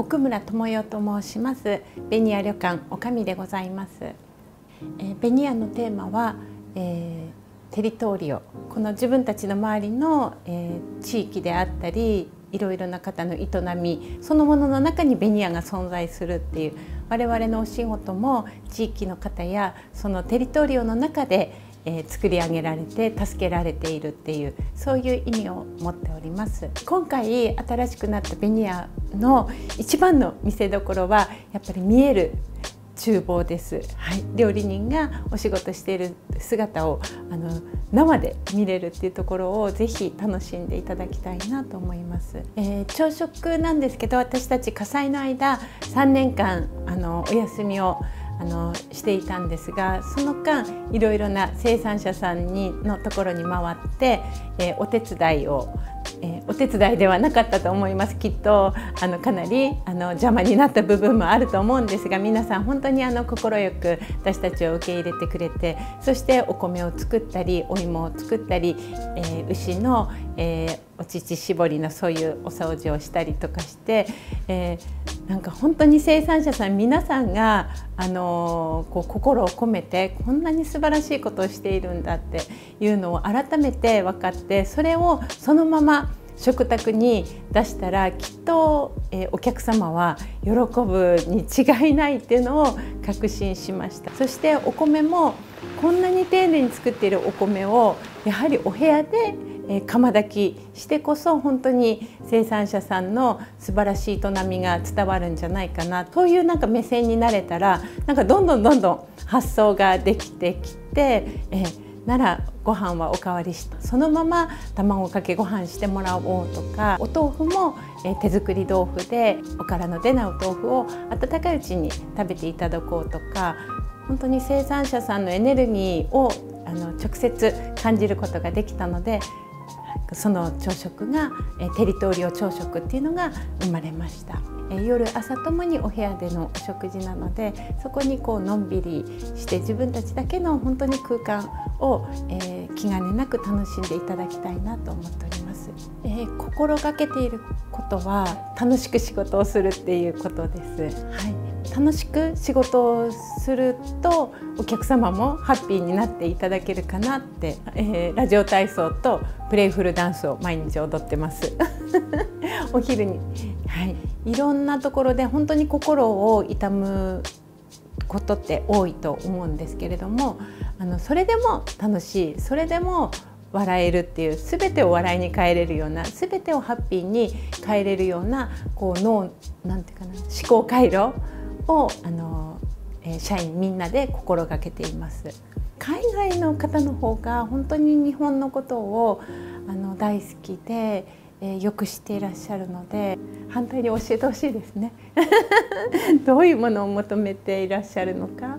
奥村智代と申します。ベニヤ旅館おかみでございます、えー、ベニヤのテーマは、えー、テリトーリオ。この自分たちの周りの、えー、地域であったりいろいろな方の営みそのものの中にベニヤが存在するっていう我々のお仕事も地域の方やそのテリトリオの中でえー、作り上げられて助けられているっていうそういう意味を持っております。今回新しくなったベニヤの一番の見せどころはやっぱり見える厨房です、はい、料理人がお仕事している姿をあの生で見れるっていうところをぜひ楽しんでいただきたいなと思います、えー、朝食なんですけど私たち火災の間3年間あのお休みをあのしていたんですがその間いろいろな生産者さんにのところに回って、えー、お手伝いをえー、お手伝いではなかったと思います。きっとあのかなりあの邪魔になった部分もあると思うんですが皆さん本当にあの快く私たちを受け入れてくれてそしてお米を作ったりお芋を作ったり、えー、牛の、えー、お乳搾りのそういうお掃除をしたりとかして、えー、なんか本当に生産者さん皆さんが、あのこう心を込めてこんなに素晴らしいことをしているんだっていうのを改めて分かってそれをそのままま食卓に出したらきっと、えー、お客様は喜ぶに違いないっていうのを確信しました。そしてお米もこんなに丁寧に作っているお米をやはりお部屋で釜炊きしてこそ本当に生産者さんの素晴らしい営みが伝わるんじゃないかなそういうなんか目線になれたらなんかどんどんどんどん発想ができてきて、えーならご飯はおかわりしそのまま卵かけご飯してもらおうとかお豆腐も手作り豆腐でおからの出ないお豆腐を温かいうちに食べていただこうとか本当に生産者さんのエネルギーをあの直接感じることができたのでその朝食がテリトリオ朝食っていうのが生まれました。夜朝ともにお部屋でのお食事なのでそこにこうのんびりして自分たちだけの本当に空間を、えー、気兼ねなく楽しんでいただきたいなと思っております、えー、心がけていることは楽しく仕事をするっていうことです、はい楽しく仕事をするとお客様もハッピーになっていただけるかなって、えー、ラジオ体操とプレイフルダンスを毎日踊ってます。お昼に、はい、いろんなところで本当に心を痛むことって多いと思うんですけれどもあのそれでも楽しい。それでも笑えるっていう全てを笑いに変えれるような全てをハッピーに変えれるようなこう脳なんていうかな思考回路をあの、え、社員みんなで心がけています。海外の方の方が本当に日本のことをあの大好きで、えー、よく知っていらっしゃるので反対に教えてほしいですね どういうものを求めていらっしゃるのか